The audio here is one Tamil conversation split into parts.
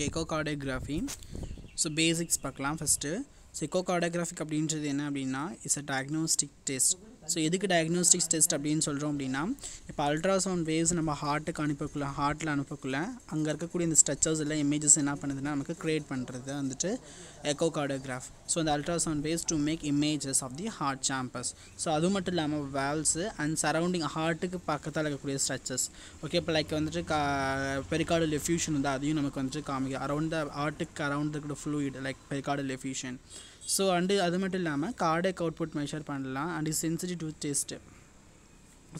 ஓகே எக்கோகார்டியோகிராஃபி ஸோ பேசிக்ஸ் பார்க்கலாம் ஃபஸ்ட்டு ஸோ எக்கோகார்டியோகிராஃபிக் அப்படின்றது என்ன அப்படின்னா it's a diagnostic test so எதுக்கு டயக்னோஸ்டிக்ஸ் டெஸ்ட் அப்படின்னு சொல்கிறோம் அப்படின்னா இப்போ அல்ட்ராசவுண்ட் வேவ்ஸ் நம்ம ஹார்ட்டுக்கு அனுப்பக்குள்ள ஹார்ட்டில் அனுப்பக்குள்ள அங்கே இருக்கக்கூடிய இந்த ஸ்ட்ரக்சர்ஸ் எல்லாம் இமேஜஸ் என்ன பண்ணுதுன்னா நமக்கு க்ரியேட் பண்ணுறது வந்துட்டு எக்கோகார்டியோகிராஃப் ஸோ அந்த ultrasound waves to make images of the heart chambers so அது மட்டும் இல்லாமல் வேல்ஸு அண்ட் சரௌண்டிங் ஹார்ட்டுக்கு பக்கத்தில் இருக்கக்கூடிய ஸ்ட்ரக்சர்ஸ் ஓகே இப்போ லைக் வந்துட்டு கா பெரிகார்டல் எஃப்யூஷன் வந்து அதையும் நமக்கு வந்துட்டு காமிக்கும் அரௌண்ட் த ஹார்ட்டுக்கு அரௌண்ட் இருக்கிற fluid like pericardial effusion so and அது மட்டும் இல்லாமல் கார்டேக் அவுட்புட் மெஷர் பண்ணலாம். And is sensitive to test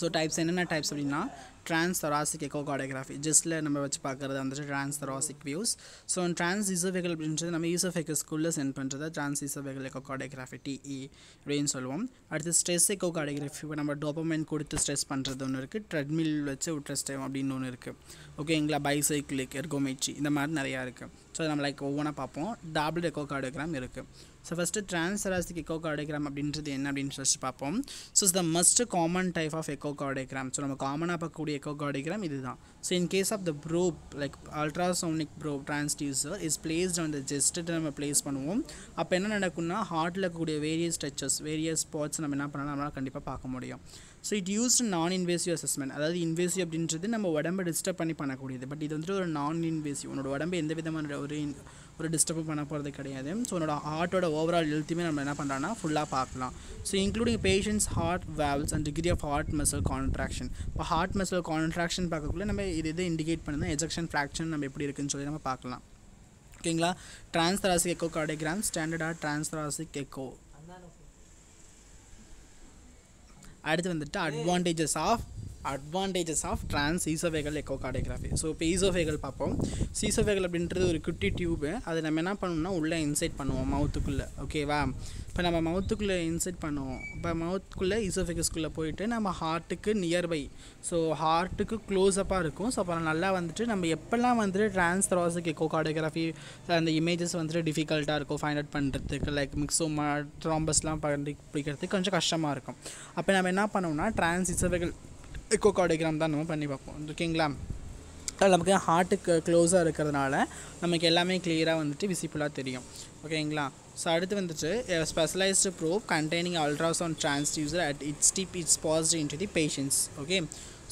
so types என்னென்ன டைப்ஸ் அப்படின்னா ட்ரான்ஸ் தராசிக் எக்கோ கார்டோகிராஃபி ஜஸ்ட்டில் நம்ம வச்சு பார்க்குறது வந்துட்டு transthoracic views so trans இசோவெகல் அப்படின்றது நம்ம ஈசோஃபெகஸ்குள்ளே சென்ட் பண்ணுறது ட்ரான்ஸ் இசோவெகல் எக்கோ கார்டோகிராஃபி டிஇ அப்படின்னு சொல்லுவோம். அடுத்து ஸ்ட்ரெஸ் எக்கோகார்டியோகிராஃபி இப்போ நம்ம டோப்பமைன் கொடுத்து ஸ்ட்ரெஸ் பண்ணுறது ஒன்று இருக்குது ட்ரெட்மில் வச்சு ட்ரெஸ் அப்படின்னு ஒன்று இருக்குது ஓகேங்களா பைசைக்கிளிக் எர்கோமெட்ரி இந்த மாதிரி நிறையா இருக்குது ஸோ நம்ம லைக் ஒவ்வொன்றா பார்ப்போம். டாபிள் எக்கோகார்டியோகிராம் இருக்குது ஸோ ஃபஸ்ட்டு ட்ரான்ஸ்தராசிக் எக்கோகார்டியோகிராம் அப்படின்றது என்ன அப்படின்னு ஃபஸ்ட்டு பார்ப்போம். So the most common type of echocardiogram so நம்ம காமனாக பார்க்கக்கூடிய எக்கோகார்டியோகிராம் இதுதான். So in case of the probe like ultrasonic probe transducer is placed on the chest நம்ம ப்ளேஸ் பண்ணுவோம். அப்போ என்ன நடக்கும்னா ஹார்ட்டில் இருக்கக்கூடிய வேரியஸ் ஸ்ட்ரெச்சஸ் வேரியஸ் ஸ்பாட்ஸ் நம்ம என்ன பண்ணலாம்? நம்மளால் கண்டிப்பாக பார்க்க முடியும். So it used non invasive assessment அதாவது இன்வேசிவ் அப்படின்றது நம்ம உடம்பை டிஸ்டர்ப் பண்ணி பண்ணக்கூடியது. பட் இது வந்துட்டு ஒரு நான் இன்வேசிவ் உன்னோட உடம்பு எந்த விதமான ஒரு ஒரு டிஸ்டர்பும் பண்ண போகிறது கிடையாது. ஸோ உன்னோட ஹார்ட்டோட ஓவரால் ஹெல்த்துமே நம்ம என்ன பண்ணுறோன்னா ஃபுல்லாக பார்க்கலாம். So including patients heart valves and degree of heart muscle contraction இப்போ ஹார்ட் மசில் கான்ட்ராக்ஷன் பார்க்கக்குள்ள நம்ம இது எது இண்டிகேட் பண்ணுது? எஜெக்ஷன் ஃப்ராக்ஷன் நம்ம எப்படி இருக்குன்னு சொல்லி நம்ம பார்க்கலாம். ஓகேங்களா டிரான்ஸ்தராசிக் எக்கோ கார்டியோகிராம் ஸ்டாண்டர்டாக டிரான்ஸ்தராசிக் எக்கோ அடுத்து வந்துட்டு advantages of advantages of transesophageal echocardiography so இப்போ ஈசோவேகல் பார்ப்போம் சீசோஃபேகல் அப்படின்றது ஒரு குட்டி டியூபு அதை நம்ம என்ன பண்ணணும்னா உள்ளே இன்சைட் பண்ணுவோம் மவுத்துக்குள்ளே ஓகேவா இப்போ நம்ம மவுத்துக்குள்ளே இன்சைட் பண்ணுவோம். இப்போ மவுத்துக்குள்ளே ஈசோஃபேகஸ்குள்ளே போயிட்டு நம்ம ஹார்ட்டுக்கு நியர்பை ஸோ ஹார்ட்டுக்கு க்ளோஸ்அப்பாக இருக்கும். ஸோ அப்புறம் நல்லா வந்துட்டு நம்ம எப்போல்லாம் வந்துட்டு ட்ரான்ஸ் த்ராசிக் எக்கோகார்டியோகிராஃபி அந்த இமேஜஸ் வந்துட்டு டிஃபிகல்ட்டாக இருக்கும் ஃபைண்ட் அவுட் பண்ணுறதுக்கு லைக் மிக்ஸோமா ட்ராம்பஸ்லாம் பண்ணி பிடிக்கிறதுக்கு கொஞ்சம் கஷ்டமாக இருக்கும். அப்போ நம்ம என்ன பண்ணோம்னா ட்ரான்ஸ் இசவைகள் எக்கோகார்டியோகிராம் தான் நம்ம பண்ணி பார்ப்போம். ஓகேங்களா? அது நமக்கு ஹார்ட்டுக்கு க்ளோஸாக இருக்கிறதுனால நமக்கு எல்லாமே கிளியராக வந்துட்டு விசிபிளாக தெரியும். ஓகேங்களா? ஸோ அடுத்து வந்துட்டு specialized probe containing ultrasound transducer at its tip its positive into the patients okay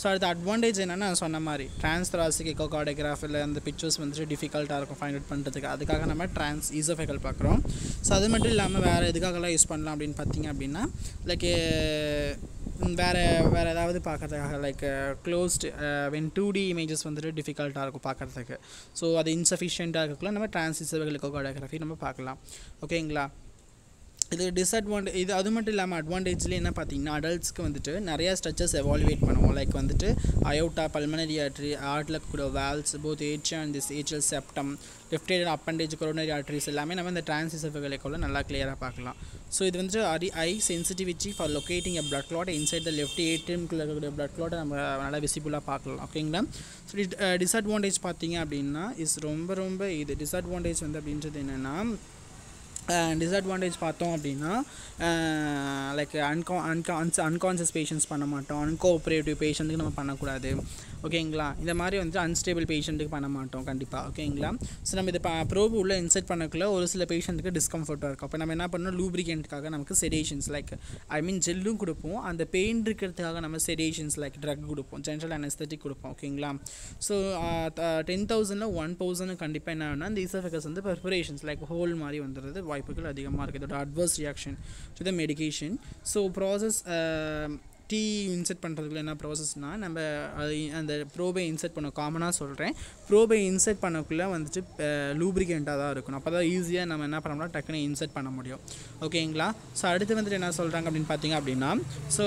so அடுத்த அட்வான்டேஜ் என்னென்னா நான் சொன்ன மாதிரி டிரான்ஸ்தராசிக் இல்லை அந்த பிக்சர்ஸ் வந்துட்டு டிஃபிகல்ட்டாக இருக்கும் ஃபைண்ட் அவுட் பண்ணுறதுக்கு அதுக்காக நம்ம ட்ரான்ஸ் ஈசோஃபெகல் பார்க்குறோம். ஸோ அது மட்டும் இல்லாமல் வேறு எதுக்காகலாம் யூஸ் பண்ணலாம் அப்படின்னு பார்த்தீங்க அப்படின்னா லைக் வேறு வேறு ஏதாவது பார்க்கறதுக்காக like closed when two D images வந்துட்டு டிஃபிகல்ட்டாக இருக்கும் பார்க்குறதுக்கு. ஸோ அது இன்சஃபிஷியண்ட்டாக இருக்கக்குள்ள நம்ம டிரான்சிஸ்டர்களுக்கு கோடோகிராஃபி நம்ம பார்க்கலாம். ஓகேங்களா இது டிஸ்அட்வான்டேஜ் இது அது மட்டும் இல்லாமல் அட்வான்டேஜ்லேயே என்ன பார்த்தீங்கன்னா அடல்ட்ஸ்க்கு வந்துட்டு நிறையா ஸ்ட்ரக்சர்ஸ் எவால்வேட் பண்ணுவோம். லைக் வந்துட்டு அயோட்டா பல்மனரி ஆட்ரி ஆர்ட்டில் கூட valves both H and this atrial septum left atrial appendage coronary arteries எல்லாமே நம்ம இந்த டிரான்சிசபிள் நல்லா கிளியராக பார்க்கலாம். ஸோ இது வந்துட்டு அரி high sensitivity for locating a blood clot inside the left ஏடிஎம்க்குள்ள இருக்கக்கூடிய பிளட் கிளாட்டை நம்ம நல்லா விசிபிளாக பார்க்கலாம். ஓகேங்களா ஸோ டிஸ்அட்வான்டேஜ் பார்த்தீங்க அப்படின்னா இஸ் ரொம்ப ரொம்ப இது. டிஸ்அட்வான்டேஜ் வந்து அப்படின்றது என்னென்னா டிஸ்அட்வான்டேஜ் பார்த்தோம் அப்படின்னா லைக் அன்கா அன்கான்ஸ் அன்கான்சியஸ் பேஷண்ட்ஸ் பண்ண மாட்டோம். அன்கோஆப்ரேட்டிவ் பேஷண்ட்டுக்கு நம்ம பண்ணக்கூடாது. ஓகேங்களா? இந்த மாதிரி வந்து அன்ஸ்டேபிள் பேஷண்ட்டுக்கு பண்ண மாட்டோம் கண்டிப்பாக ஓகேங்களா? ஸோ நம்ம இதை ப்ரோப் உள்ளே இன்செர்ட் பண்ணக்குள்ள ஒரு சில பேஷண்ட்டுக்கு டிஸ்கம்ஃபர்ட்டாக இருக்கும். அப்போ நம்ம என்ன பண்ணணும்? லூப்ரிகேண்ட்டுக்காக நமக்கு செடேஷன்ஸ் லைக் ஐ மீன் ஜெல்லும் கொடுப்போம். அந்த பெயின் இருக்கிறதுக்காக நம்ம செடேஷன்ஸ் லைக் ட்ரக் கொடுப்போம். ஜென்ரல் அனஸ்தட்டிக் கொடுப்போம். ஓகேங்களா? ஸோ டென் தௌசண்டில் ஒன் தௌசண்ட் கண்டிப்பாக என்ன ஆகுனா இந்த இசஃபெகஸ் வந்து ப்ரிப்பரேஷன்ஸ் லைக் ஹோல் மாதிரி வந்துடுறது வாய்ப்புகள் அதிகமாக இருக்குது இதோட adverse reaction to the medication so process TEE insert பண்ணுறதுக்குள்ள என்ன ப்ராசஸ்னால் நம்ம அது அந்த ப்ரோபை இன்செர்ட் பண்ண காமனாக சொல்கிறேன் ப்ரோபை இன்செர்ட் பண்ணக்குள்ளே வந்துட்டு லூப்ரிகேண்ட்டாக தான் இருக்கணும். அப்போ தான் ஈஸியாக நம்ம என்ன பண்ணோம்னா டக்குன்னு இன்செர்ட் பண்ண முடியும். ஓகேங்களா ஸோ அடுத்து வந்துட்டு என்ன சொல்கிறாங்க அப்படின்னு பார்த்தீங்க அப்படின்னா ஸோ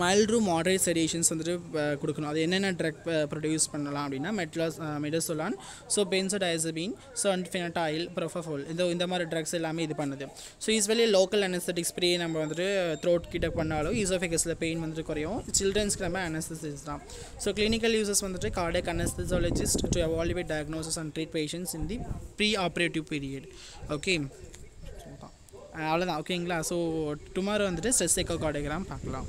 மைல்டு மாடரேட் செடேஷன்ஸ் வந்துட்டு கொடுக்கணும். அது என்னென்ன ட்ரக் ப்ரொடியூஸ் பண்ணலாம் அப்படின்னா Metglas midazolam so benzodiazepine so and fentanyl propofol இந்த இந்த மாதிரி ட்ரக்ஸ் எல்லாமே இது பண்ணுது. So usually local anaesthetic spray நம்ம வந்துட்டு த்ரோட் கிட்ட பண்ணாலும் ஈசோஃபிகஸில் பெயின் வந்துட்டு குறையும். சில்ட்ரன்ஸ்க்கு நம்ம அனஸ்தசிஸ் தான். ஸோ கிளினிக்கல் யூசஸ் வந்துட்டு cardiac anaesthesiologist to evaluate diagnosis and treat patients in the pre operative period okay அவ்வளோதான் ஓகேங்களா ஸோ டுமாரோ வந்துட்டு ஸ்ட்ரெஸ் எக்கோ கார்டியோகிராம் பார்க்கலாம்.